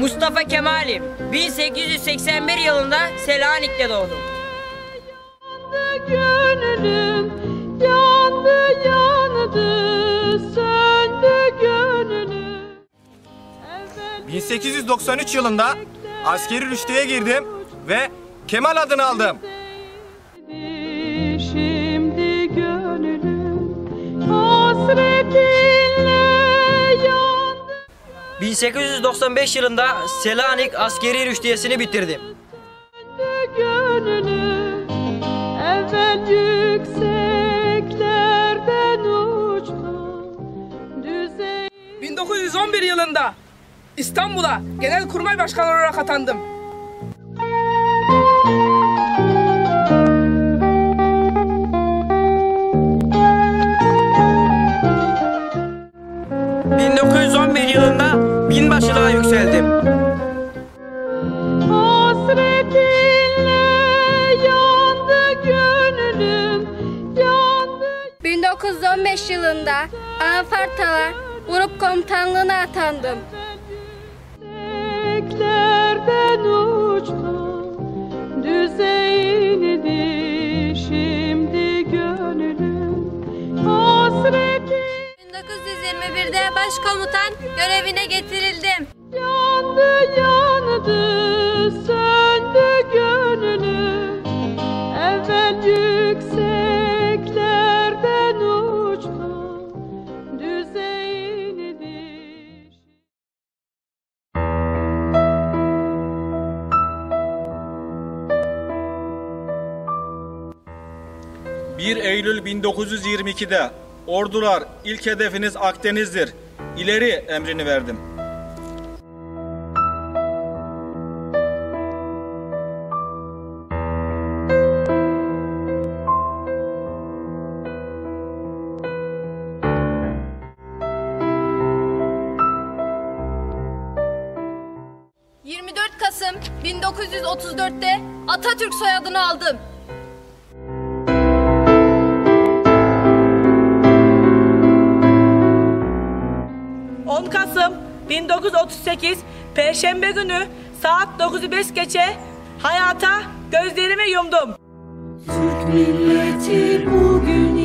Mustafa Kemal'im. 1881 yılında Selanik'te doğdum. gönlüm yandı yandı söndü gönlüm 1893 yılında askeri rüşteye girdim ve Kemal adını aldım. Şimdi 1895 yılında Selanik askeri rüştiyesini bitirdim. evvel yükseklerden uçtum düzey 1911 yılında İstanbul'a Genelkurmay Başkanı olarak atandım. ...1911 yılında binbaşılığa yükseldim. hasretinle yandı gönlüm yandı 1915 yılında Anafartalar Grup Komutanlığı'na atandım. Yükseklerden 1921'de başkomutan görevine getirildim. yandı yandı söndü gönlüm evvel yükseklerden uçtum düzeyini diş 1 Eylül 1922'de ordular ilk hedefiniz Akdeniz'dir. İleri emrini verdim. Kasım 1934'te Atatürk soyadını aldım. 1938 Perşembe günü saat 9'u 5 geçe hayata gözlerimi yumdum. Türk milleti bugün